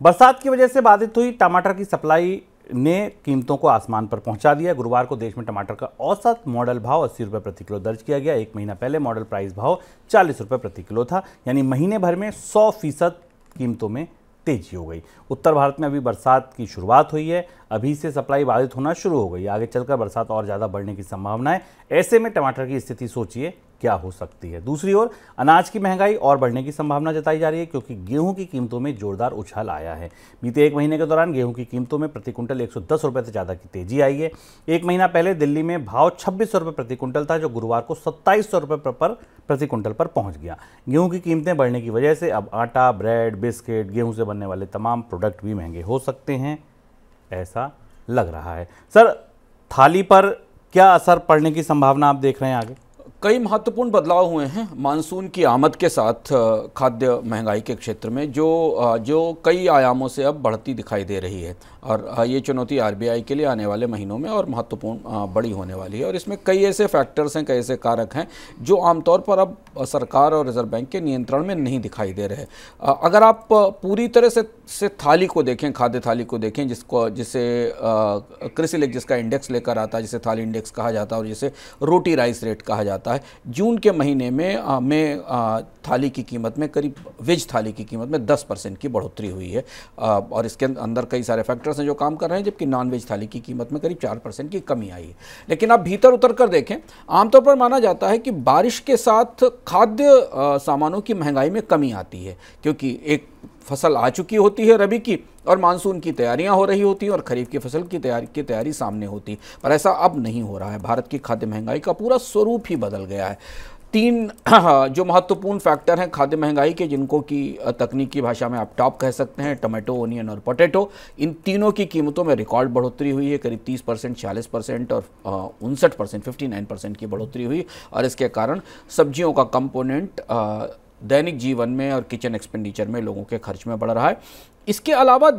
बरसात की वजह से बाधित हुई टमाटर की सप्लाई ने कीमतों को आसमान पर पहुँचा दिया। गुरुवार को देश में टमाटर का औसत मॉडल भाव अस्सी रुपये प्रति किलो दर्ज किया गया। एक महीना पहले मॉडल प्राइस भाव चालीस रुपये प्रति किलो था, यानी महीने भर में सौ फ़ीसद कीमतों में तेज़ी हो गई। उत्तर भारत में अभी बरसात की शुरुआत हुई है। अभी से सप्लाई बाधित होना शुरू हो गई। आगे चलकर बरसात और ज़्यादा बढ़ने की संभावना है। ऐसे में टमाटर की स्थिति सोचिए क्या हो सकती है। दूसरी ओर, अनाज की महँगाई और बढ़ने की संभावना जताई जा रही है क्योंकि गेहूँ की कीमतों में जोरदार उछाल आया है। बीते एक महीने के दौरान गेहूँ की कीमतों में प्रति कुंटल एक रुपए से ज़्यादा की तेज़ी आई है। एक महीना पहले दिल्ली में भाव छब्बीस रुपये प्रति कुंटल था, जो गुरुवार को सत्ताईस सौ रुपये पर प्रति कुंटल पर पहुँच गया। गेहूँ की कीमतें बढ़ने की वजह से अब आटा, ब्रेड, बिस्किट, गेहूँ से बनने वाले तमाम प्रोडक्ट भी महँगे हो सकते हैं, ऐसा लग रहा है। सर, थाली पर क्या असर पड़ने की संभावना आप देख रहे हैं आगे? कई महत्वपूर्ण बदलाव हुए हैं मानसून की आमद के साथ खाद्य महँगाई के क्षेत्र में, जो जो कई आयामों से अब बढ़ती दिखाई दे रही है। और ये चुनौती आरबीआई के लिए आने वाले महीनों में और महत्वपूर्ण बड़ी होने वाली है। और इसमें कई ऐसे फैक्टर्स हैं, कई ऐसे कारक हैं, जो आमतौर पर अब सरकार और रिज़र्व बैंक के नियंत्रण में नहीं दिखाई दे रहे। अगर आप पूरी तरह से से थाली को देखें, खाद्य थाली को देखें, जिसको, जिसे कृषि लेख जिसका इंडेक्स लेकर आता है, जिसे थाली इंडेक्स कहा जाता है और जिसे रोटी राइस रेट कहा जाता है जून के महीने में आ, में आ, थाली की कीमत में करीब वेज थाली की कीमत में 10 परसेंट की बढ़ोतरी हुई है। आ, और इसके अंदर कई सारे फैक्टर्स हैं जो काम कर रहे हैं जबकि नॉन वेज थाली की कीमत में करीब चार परसेंट की कमी आई है। लेकिन आप भीतर उतर कर देखें आमतौर पर माना जाता है कि बारिश के साथ खाद्य सामानों की महँगाई में कमी आती है क्योंकि एक फ़सल आ चुकी होती है रबी की और मानसून की तैयारियाँ हो रही होती हैं और खरीफ की फ़सल की तैयारी की तैयारी सामने होती है। पर ऐसा अब नहीं हो रहा है। भारत की खाद्य महँगाई का पूरा स्वरूप ही बदल गया है। तीन, जो महत्वपूर्ण फैक्टर हैं खाद्य महँगाई के, जिनको की तकनीकी भाषा में आप टॉप कह सकते हैं टमाटो ओनियन और पोटैटो इन तीनों की कीमतों में रिकॉर्ड बढ़ोतरी हुई है। करीब 30 परसेंट छियालीस परसेंट और उनसठ परसेंट फिफ्टी परसेंट की बढ़ोतरी हुई। और इसके कारण सब्जियों का कंपोनेंट दैनिक जीवन में और किचन एक्सपेंडिचर में लोगों के खर्च में बढ़ रहा है। इसके अलावा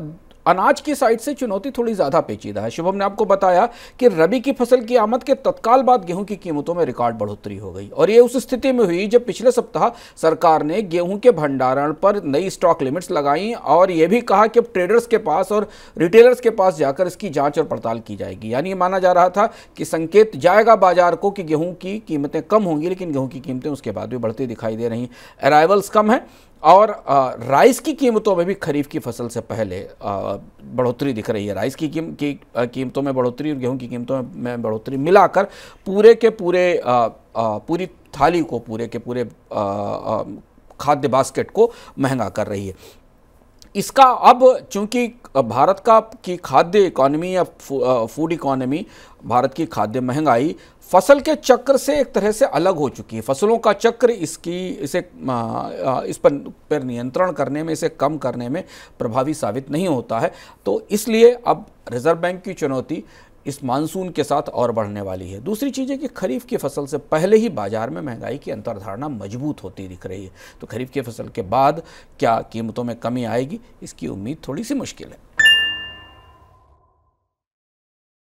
अनाज की साइड से चुनौती थोड़ी ज़्यादा पेचीदा है। शुभम ने आपको बताया कि रबी की फ़सल की आमद के तत्काल बाद गेहूँ की कीमतों में रिकॉर्ड बढ़ोतरी हो गई। और ये उस स्थिति में हुई जब पिछले सप्ताह सरकार ने गेहूँ के भंडारण पर नई स्टॉक लिमिट्स लगाई और यह भी कहा कि अब ट्रेडर्स के पास और रिटेलर्स के पास जाकर इसकी जाँच और पड़ताल की जाएगी। यानी ये माना जा रहा था कि संकेत जाएगा बाज़ार को कि गेहूँ की कीमतें कम होंगी, लेकिन गेहूँ की कीमतें उसके बाद भी बढ़ती दिखाई दे रही। अराइवल्स कम है और राइस की कीमतों में भी खरीफ की फ़सल से पहले बढ़ोतरी दिख रही है। राइस की कीम, की कीमतों में बढ़ोतरी और गेहूँ की कीमतों में बढ़ोतरी मिलाकर पूरे के पूरे पूरी थाली को, पूरे के पूरे खाद्य बास्केट को महँगा कर रही है। इसका अब चूँकि भारत का की खाद्य इकोनॉमी या फ़ूड इकोनॉमी भारत की खाद्य महँगाई फ़सल के चक्र से एक तरह से अलग हो चुकी है। फ़सलों का चक्र इसकी, इसे इस पर पर नियंत्रण करने में, इसे कम करने में प्रभावी साबित नहीं होता है। तो इसलिए अब रिज़र्व बैंक की चुनौती इस मानसून के साथ और बढ़ने वाली है। दूसरी चीज़ है कि खरीफ की फ़सल से पहले ही बाज़ार में महँगाई की अंतर्धारणा मज़बूत होती दिख रही है। तो खरीफ की फ़सल के बाद क्या कीमतों में कमी आएगी, इसकी उम्मीद थोड़ी सी मुश्किल है।